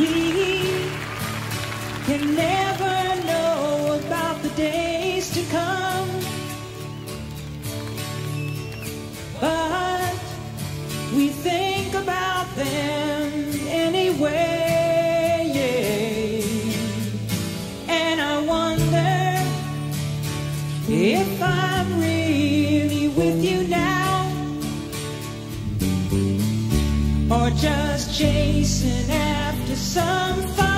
We can never know about the days to come. But we think about them anyway. And I wonder if I'm really with you now. Or just chasing 想法。